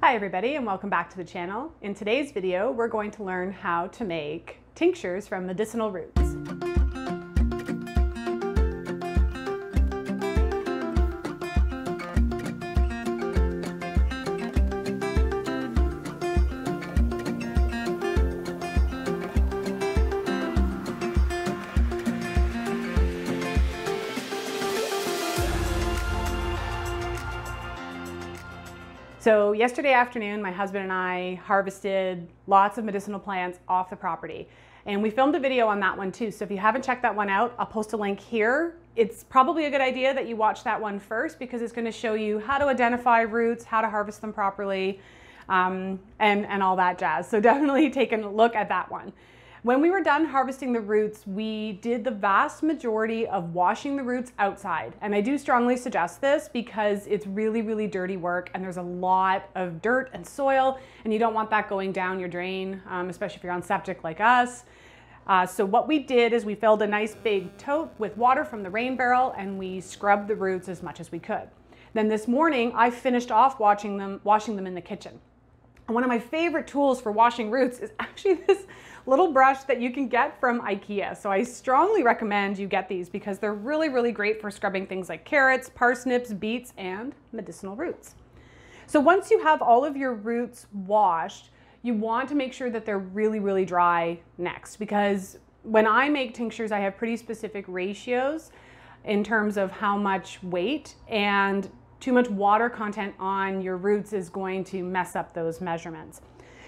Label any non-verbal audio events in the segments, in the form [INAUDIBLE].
Hi everybody and welcome back to the channel. In today's video, we're going to learn how to make tinctures from medicinal roots. So yesterday afternoon, my husband and I harvested lots of medicinal plants off the property. And we filmed a video on that one too. So if you haven't checked that one out, I'll post a link here. It's probably a good idea that you watch that one first because it's gonna show you how to identify roots, how to harvest them properly, um, and, and all that jazz. So [LAUGHS] definitely take a look at that one. When we were done harvesting the roots, we did the vast majority of washing the roots outside. And I do strongly suggest this because it's really, really dirty work and there's a lot of dirt and soil and you don't want that going down your drain, um, especially if you're on septic like us. Uh, so what we did is we filled a nice big tote with water from the rain barrel and we scrubbed the roots as much as we could. Then this morning, I finished off watching them, washing them in the kitchen. And one of my favorite tools for washing roots is actually [LAUGHS] this little brush that you can get from Ikea. So I strongly recommend you get these because they're really, really great for scrubbing things like carrots, parsnips, beets, and medicinal roots. So once you have all of your roots washed, you want to make sure that they're really, really dry next because when I make tinctures, I have pretty specific ratios in terms of how much weight and too much water content on your roots is going to mess up those measurements.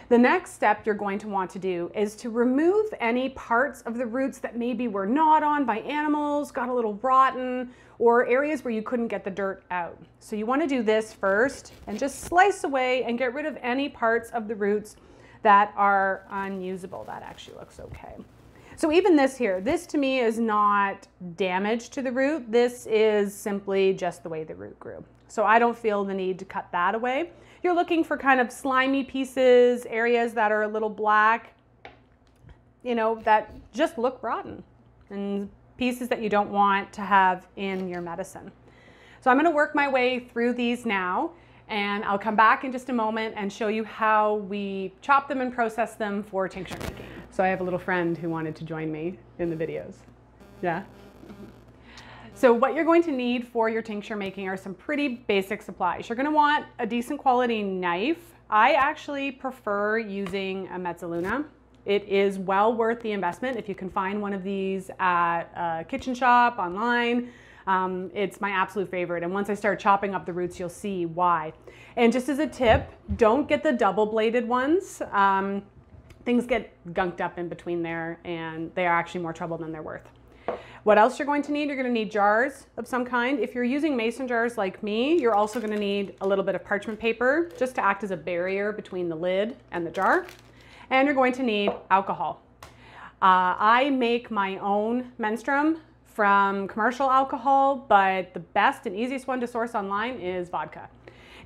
The next step you're going to want to do is to remove any parts of the roots that maybe were gnawed on by animals, got a little rotten, or areas where you couldn't get the dirt out. So you want to do this first and just slice away and get rid of any parts of the roots that are unusable. That actually looks okay. So even this here, this to me is not damage to the root. This is simply just the way the root grew. So I don't feel the need to cut that away. You're looking for kind of slimy pieces, areas that are a little black, you know, that just look rotten and pieces that you don't want to have in your medicine. So I'm gonna work my way through these now and I'll come back in just a moment and show you how we chop them and process them for tincture making. So I have a little friend who wanted to join me in the videos. Yeah? Mm-hmm. So what you're going to need for your tincture making are some pretty basic supplies. You're gonna want a decent quality knife. I actually prefer using a Mezzaluna. It is well worth the investment if you can find one of these at a kitchen shop, online. Um, it's my absolute favorite. And once I start chopping up the roots, you'll see why. And just as a tip, don't get the double bladed ones. Um, things get gunked up in between there and they are actually more trouble than they're worth. What else you're going to need? You're going to need jars of some kind. If you're using mason jars like me, you're also going to need a little bit of parchment paper just to act as a barrier between the lid and the jar. And you're going to need alcohol. Uh, I make my own menstruum from commercial alcohol, but the best and easiest one to source online is vodka.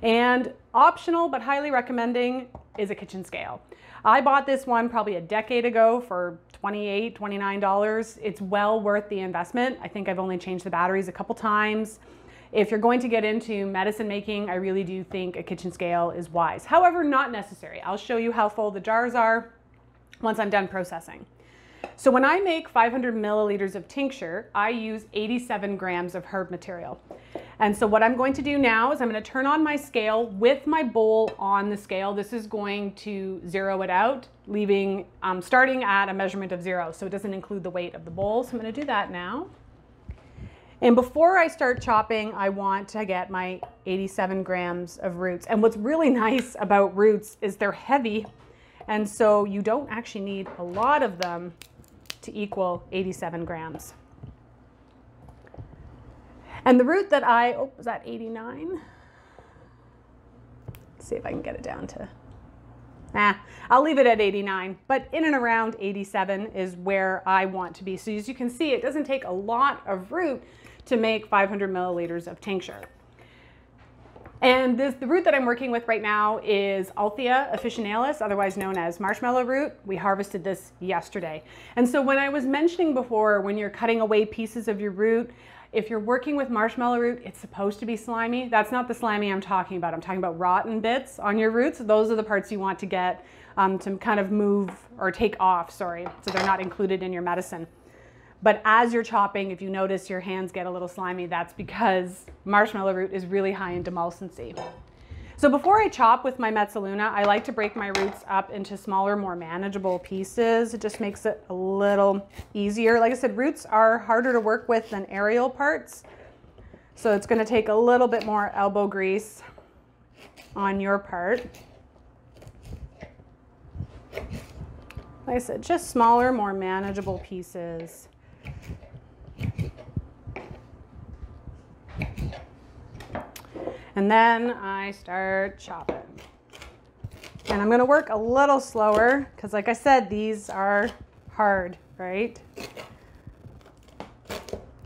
And optional, but highly recommending, is a kitchen scale. I bought this one probably a decade ago for $28, $29. It's well worth the investment. I think I've only changed the batteries a couple times. If you're going to get into medicine making, I really do think a kitchen scale is wise. However, not necessary. I'll show you how full the jars are once I'm done processing. So when I make 500 milliliters of tincture, I use 87 grams of herb material. And so what I'm going to do now is I'm going to turn on my scale with my bowl on the scale. This is going to zero it out, leaving, um, starting at a measurement of zero. So it doesn't include the weight of the bowl. So I'm going to do that now. And before I start chopping, I want to get my 87 grams of roots. And what's really [LAUGHS] nice about roots is they're heavy. And so you don't actually need a lot of them to equal 87 grams. And the root that I, oh, was that 89? Let's see if I can get it down to, ah, I'll leave it at 89, but in and around 87 is where I want to be. So as you can see, it doesn't take a lot of root to make 500 milliliters of tincture. And this, the root that I'm working with right now is Althaea officinalis, otherwise known as marshmallow root. We harvested this yesterday. And so when I was mentioning before, when you're cutting away pieces of your root, If you're working with marshmallow root, it's supposed to be slimy. That's not the slimy I'm talking about. I'm talking about rotten bits on your roots. Those are the parts you want to get um, to kind of move or take off, sorry, so they're not included in your medicine. But as you're chopping, if you notice your hands get a little slimy, that's because marshmallow root is really high in demulcency. So before I chop with my Mezzaluna, I like to break my roots up into smaller, more manageable pieces. It just makes it a little easier. Like I said, roots are harder to work with than aerial parts. So it's gonna take a little bit more elbow grease on your part. Like I said, just smaller, more manageable pieces. And then I start chopping. And I'm gonna work a little slower because like I said, these are hard, right?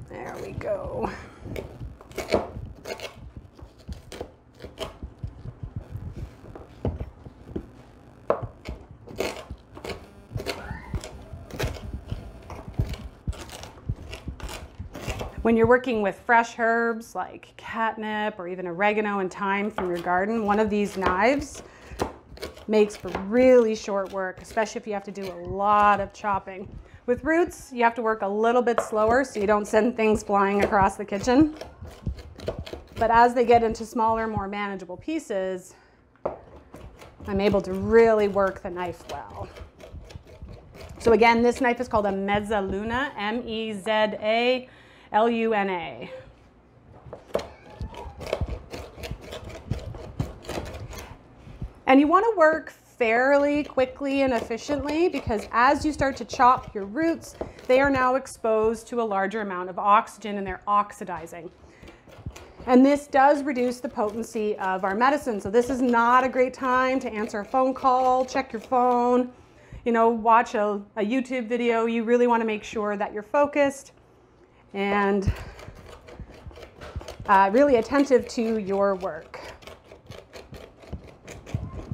There we go. When you're working with fresh herbs like catnip or even oregano and thyme from your garden, one of these knives makes for really short work, especially if you have to do a lot of chopping. With roots, you have to work a little bit slower so you don't send things flying across the kitchen. But as they get into smaller, more manageable pieces, I'm able to really work the knife well. So again, this knife is called a Mezzaluna, M-E-Z-A L-U-N-A. And you want to work fairly quickly and efficiently because as you start to chop your roots, they are now exposed to a larger amount of oxygen and they're oxidizing. And this does reduce the potency of our medicine. So this is not a great time to answer a phone call, check your phone, you know, watch a, a YouTube video. You really want to make sure that you're focused and uh, really attentive to your work.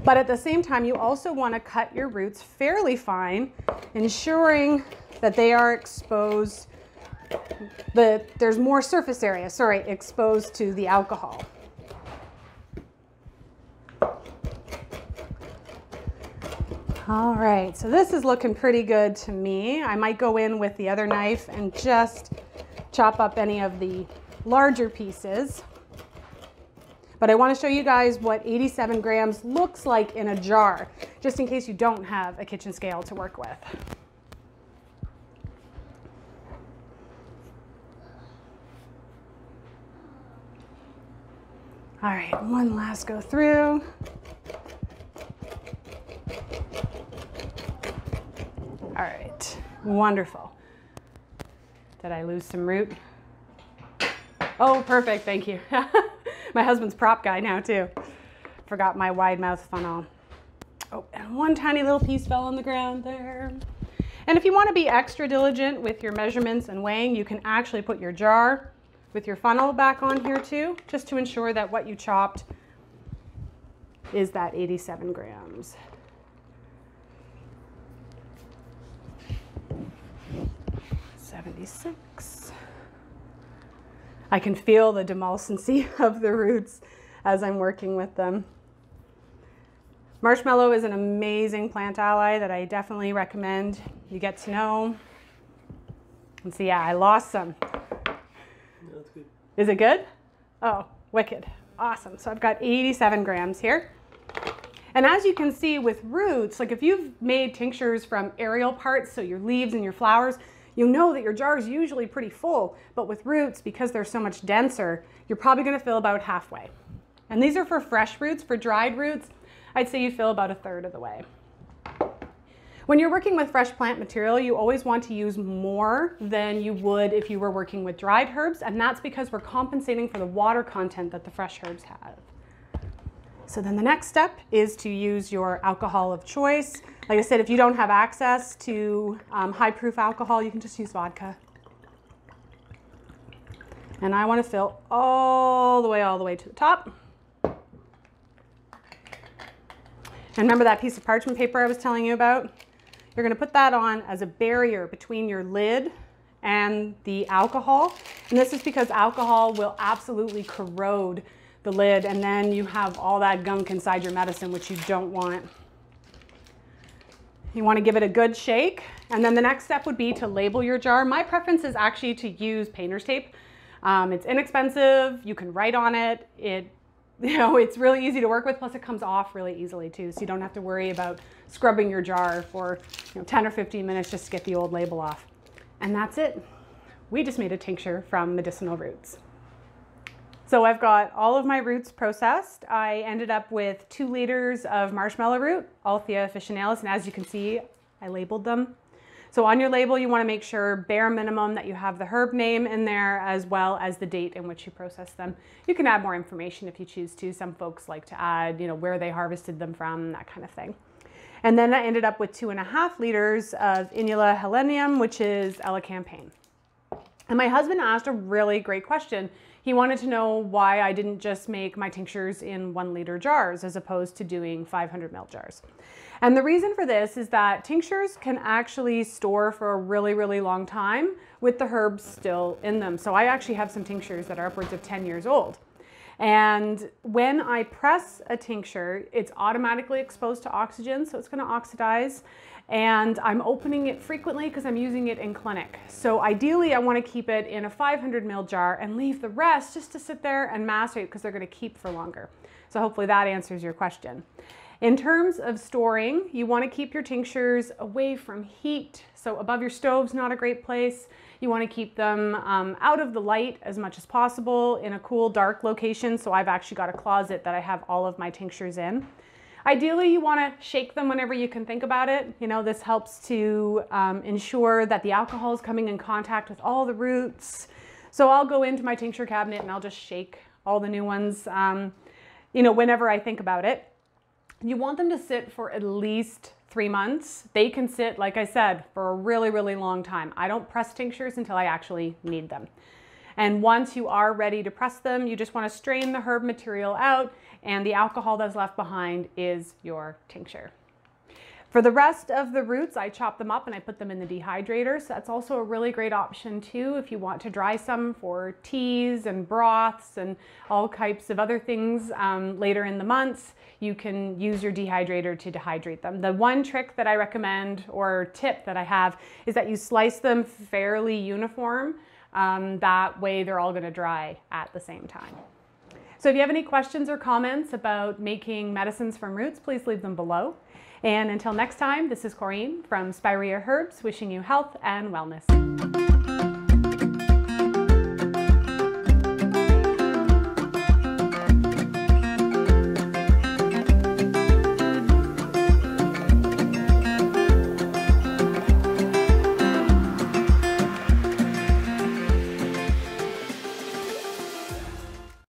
But at the same time, you also want to cut your roots fairly fine, ensuring that they are exposed, that there's more surface area, sorry, exposed to the alcohol. All right, so this is looking pretty good to me. I might go in with the other knife and just chop up any of the larger pieces. But I want to show you guys what 87 grams looks like in a jar, just in case you don't have a kitchen scale to work with. All right, one last go through. All right, wonderful. Did I lose some root? Oh, perfect, thank you. [LAUGHS] my husband's prop guy now too. Forgot my wide mouth funnel. Oh, and one tiny little piece fell on the ground there. And if you want to be extra diligent with your measurements and weighing, you can actually put your jar with your funnel back on here too, just to ensure that what you chopped is that 87 grams. 76. I can feel the demulcency [LAUGHS] of the roots as I'm working with them. Marshmallow is an amazing plant ally that I definitely recommend you get to know. And see, yeah, I lost some. That's good. Is it good? Oh, wicked. Awesome. So I've got 87 grams here. And as you can see with roots, like if you've made tinctures from aerial parts, so your leaves and your flowers, you know that your jar is usually pretty full, but with roots, because they're so much denser, you're probably gonna fill about halfway. And these are for fresh roots. For dried roots, I'd say you fill about a third of the way. When you're working with fresh plant material, you always want to use more than you would if you were working with dried herbs, and that's because we're compensating for the water content that the fresh herbs have. So then the next step is to use your alcohol of choice. Like I said, if you don't have access to um, high proof alcohol, you can just use vodka. And I want to fill all the way, all the way to the top. And remember that piece of parchment paper I was telling you about? You're going to put that on as a barrier between your lid and the alcohol. And this is because alcohol will absolutely corrode the lid and then you have all that gunk inside your medicine, which you don't want. You want to give it a good shake. And then the next step would be to label your jar. My preference is actually to use painter's tape. Um, it's inexpensive. You can write on it. It, [LAUGHS] you know, it's really easy to work with. Plus it comes off really easily too. So you don't have to worry about scrubbing your jar for you know, 10 or 15 minutes just to get the old label off. And that's it. We just made a tincture from medicinal roots. So I've got all of my roots processed. I ended up with two liters of marshmallow root, Althaea officinalis, and as you can see, I labeled them. So on your label, you wanna make sure bare minimum that you have the herb name in there as well as the date in which you process them. You can add more information if you choose to. Some folks like to add, you know, where they harvested them from, that kind of thing. And then I ended up with two and a half liters of Inula helenium, which is elecampane. And my husband asked a really great question. He wanted to know why I didn't just make my tinctures in one liter jars as opposed to doing 500 ml jars. And the reason for this is that tinctures can actually store for a really, really long time with the herbs still in them. So I actually have some tinctures that are upwards of 10 years old. And when I press a tincture, it's automatically exposed to oxygen, so it's gonna oxidize and I'm opening it frequently because I'm using it in clinic. So ideally I wanna keep it in a 500 ml jar and leave the rest just to sit there and macerate because they're gonna keep for longer. So hopefully that answers your question. In terms of storing, you wanna keep your tinctures away from heat. So above your stove's not a great place. You wanna keep them um, out of the light as much as possible in a cool, dark location. So I've actually got a closet that I have all of my tinctures in. Ideally, you want to shake them whenever you can think about it. You know, this helps to um, ensure that the alcohol is coming in contact with all the roots. So I'll go into my tincture cabinet and I'll just shake all the new ones, um, you know, whenever I think about it. You want them to sit for at least three months. They can sit, like I said, for a really, really long time. I don't press tinctures until I actually need them. And once you are ready to press them, you just want to strain the herb material out and the alcohol that's left behind is your tincture. For the rest of the roots, I chop them up and I put them in the dehydrator. So that's also a really great option too if you want to dry some for teas and broths and all types of other things um, later in the months. You can use your dehydrator to dehydrate them. The one trick that I recommend or tip that I have is that you slice them fairly uniform. Um, that way they're all gonna dry at the same time. So if you have any questions or comments about making medicines from roots, please leave them below. And until next time, this is Correne from Spiraea Herbs, wishing you health and wellness.